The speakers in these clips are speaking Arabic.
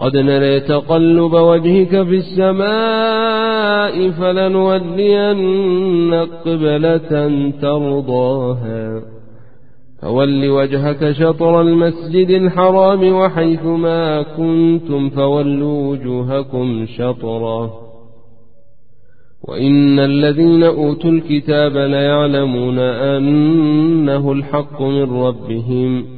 قد نرى تقلب وجهك في السماء فلنولينك قبلة ترضاها. فول وجهك شطر المسجد الحرام وحيث ما كنتم فولوا وجوهكم شطره وإن الذين أوتوا الكتاب ليعلمون أنه الحق من ربهم.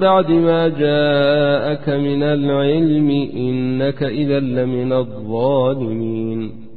بعد ما جاءك من العلم إنك إذا لمن الظالمين.